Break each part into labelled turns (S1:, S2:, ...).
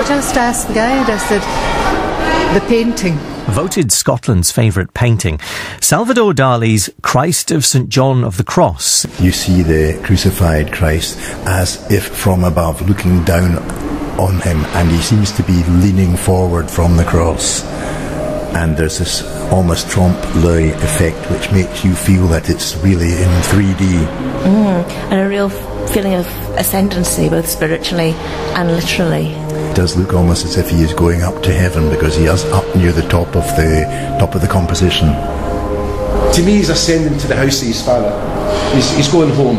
S1: I just asked the guide, I said, the painting.
S2: Voted Scotland's favourite painting, Salvador Dali's Christ of St John of the Cross.
S3: You see the crucified Christ as if from above, looking down on him, and he seems to be leaning forward from the cross. And there's this almost trompe l'oeil effect which makes you feel that it's really in 3D.
S4: Mm, and a real feeling of ascendancy, both spiritually and literally.
S3: It does look almost as if he is going up to heaven because he is up near the top of the top of the composition.
S5: To me, he's ascending to the house of his father. He's, he's going home.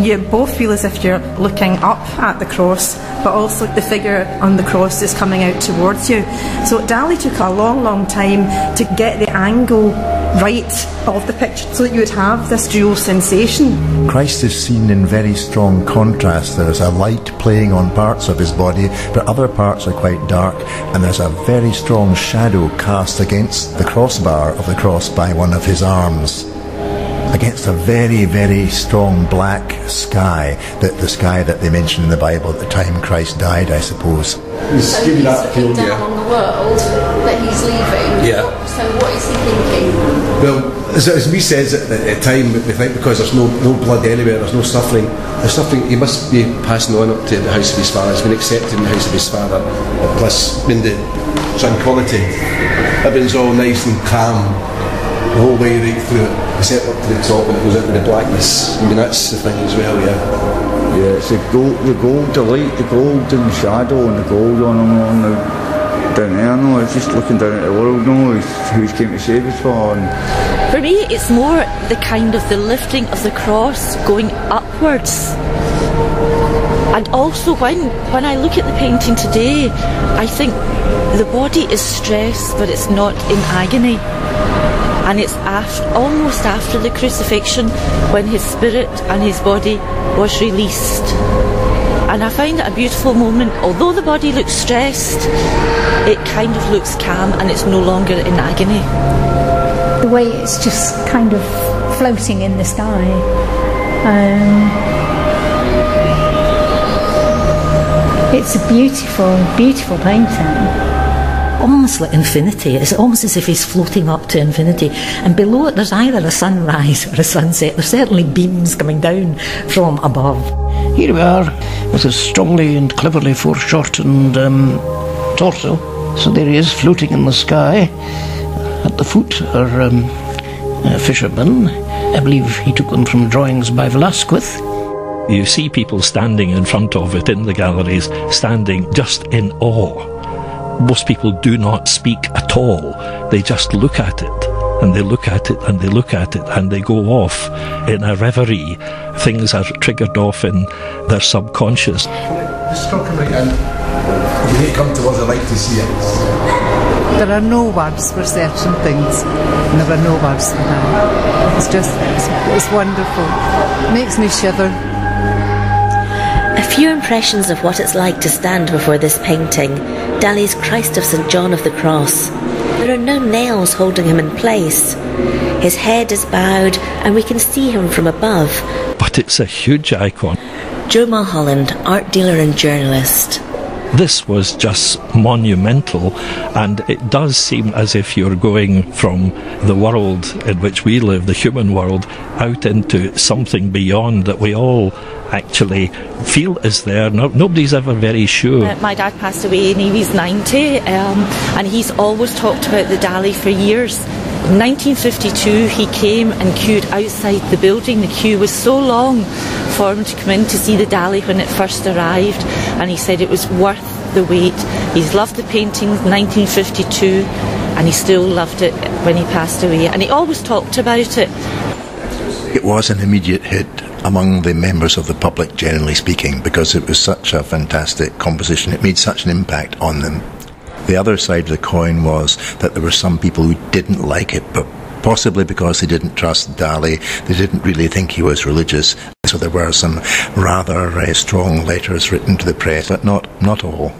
S6: You both feel as if you're looking up at the cross, but also the figure on the cross is coming out towards you. So Dali took a long, long time to get the angle right of the picture so that you would have this dual sensation.
S3: Christ is seen in very strong contrast. There's a light playing on parts of his body, but other parts are quite dark, and there's a very strong shadow cast against the crossbar of the cross by one of his arms against a very, very strong black sky, that the sky that they mention in the Bible at the time Christ died, I suppose.
S7: He's so he's that looking down yeah. on the world that he's leaving.
S5: Yeah.
S7: So what is he thinking?
S5: Well, as, as we says at the time, we think because there's no, no blood anywhere, there's no suffering, there's suffering, he must be passing on up to the house of his father. He's been accepted in the house of his father. Plus, in the tranquility, everything's all nice and calm the whole way right through it, except up to the top and it goes into the blackness. I mean, that's the thing as well, yeah.
S8: Yeah, it's the gold, the gold, the light, the golden shadow and the gold on him on the, down there, no, it's just looking down at the world, no, who he's came to save us for. And
S4: for me, it's more the kind of the lifting of the cross going upwards. And also, when, when I look at the painting today, I think the body is stressed, but it's not in agony and it's after, almost after the crucifixion when his spirit and his body was released. And I find it a beautiful moment. Although the body looks stressed, it kind of looks calm and it's no longer in agony.
S9: The way it's just kind of floating in the sky. Um, it's a beautiful, beautiful painting
S10: almost like infinity. It's almost as if he's floating up to infinity. And below it, there's either a sunrise or a sunset. There's certainly beams coming down from above.
S11: Here we are with a strongly and cleverly foreshortened um, torso. So there he is floating in the sky. At the foot are um, uh, fishermen. I believe he took them from drawings by Velasquez.
S12: You see people standing in front of it in the galleries, standing just in awe most people do not speak at all. They just look at it and they look at it and they look at it and they go off in a reverie. Things are triggered off in their subconscious.
S5: Struck right in. When they come to us, I like to see it.
S1: There are no words for certain things, and there are no words for that. It's just, it's, it's wonderful. It makes me shiver.
S4: Few impressions of what it's like to stand before this painting, Dali's Christ of St. John of the Cross. There are no nails holding him in place. His head is bowed, and we can see him from above.
S12: But it's a huge icon.
S4: Joe Mulholland, art dealer and journalist.
S12: This was just monumental, and it does seem as if you're going from the world in which we live, the human world, out into something beyond that we all actually feel is there. No, nobody's ever very sure.
S4: Uh, my dad passed away and he was 90, um, and he's always talked about the Dali for years. In 1952, he came and queued outside the building. The queue was so long for him to come in to see the Dali when it first arrived, and he said it was worth the wait. He's loved the paintings 1952, and he still loved it when he passed away. And he always talked about it.
S3: It was an immediate hit among the members of the public, generally speaking, because it was such a fantastic composition. It made such an impact on them. The other side of the coin was that there were some people who didn't like it, but possibly because they didn't trust Dali, they didn't really think he was religious. So there were some rather uh, strong letters written to the press, but not, not all.